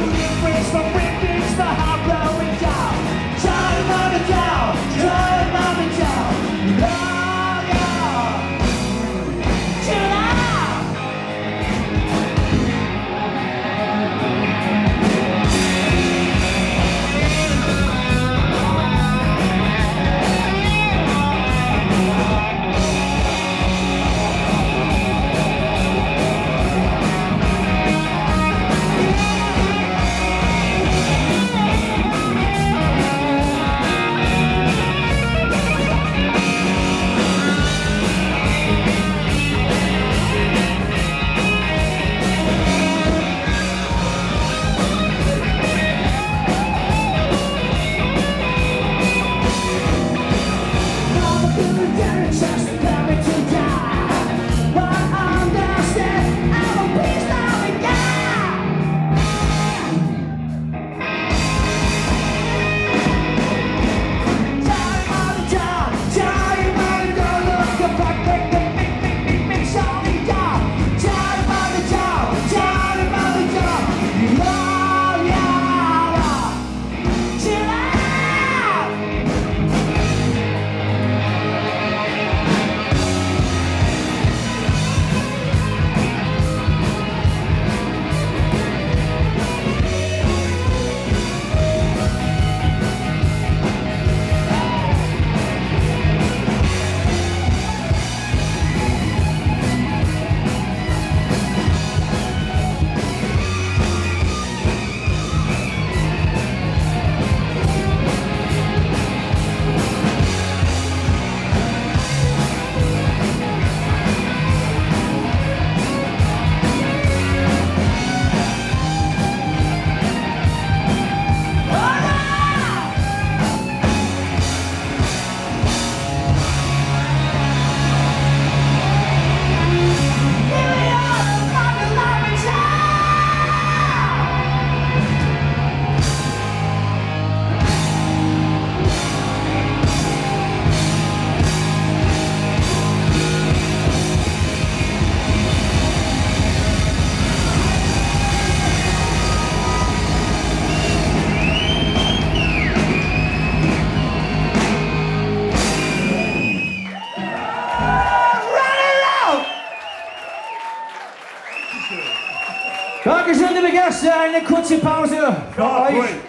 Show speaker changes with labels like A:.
A: the request Dankeschön, liebe Gäste. Eine kurze Pause für euch.